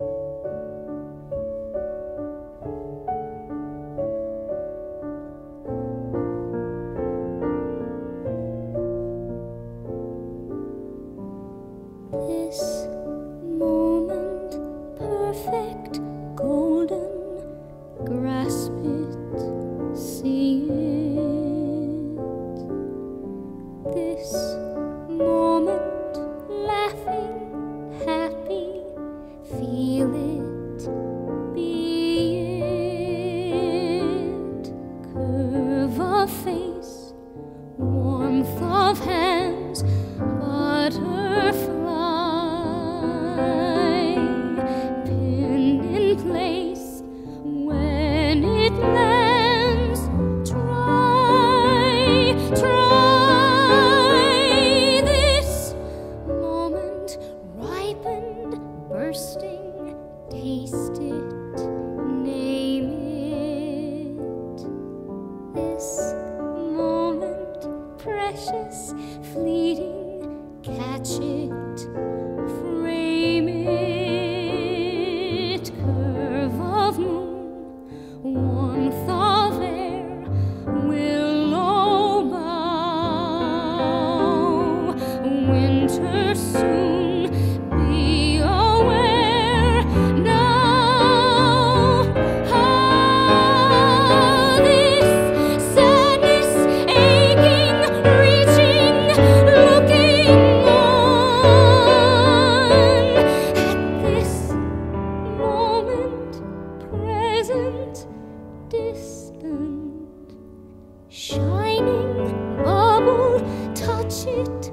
This face, warmth of hands, butterfly, pin in place when it lands. Try, try this moment, ripened, bursting, taste. precious, fleeting, catch it, frame it, curve of moon, warmth of air, willow bow, winter. snow. distant, shining bubble, touch it.